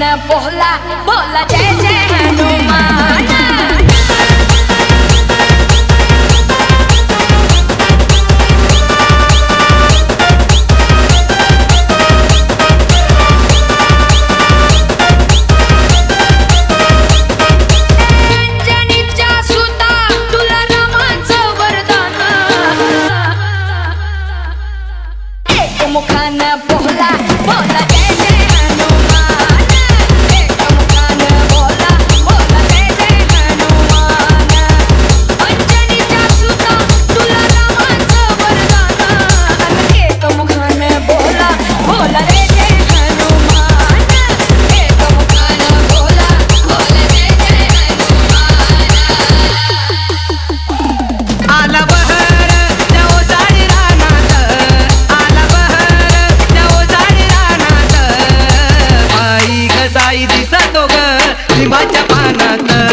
मुखान बोला बोला जय जय हनुमान। मुखान बोला बोला दोघ लिंबाच्या पानात.